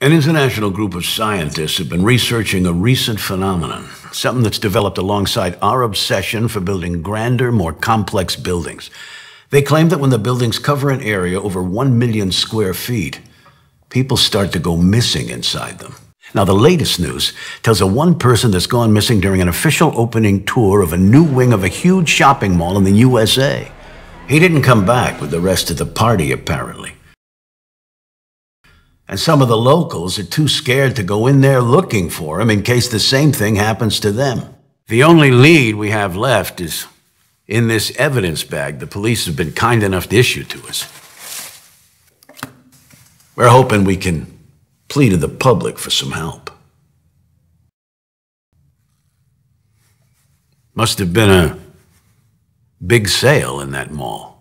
An international group of scientists have been researching a recent phenomenon, something that's developed alongside our obsession for building grander, more complex buildings. They claim that when the buildings cover an area over 1 million square feet, people start to go missing inside them. Now, the latest news tells of one person that's gone missing during an official opening tour of a new wing of a huge shopping mall in the USA. He didn't come back with the rest of the party, apparently. And some of the locals are too scared to go in there looking for him in case the same thing happens to them. The only lead we have left is in this evidence bag the police have been kind enough to issue to us. We're hoping we can plead to the public for some help. Must have been a big sale in that mall.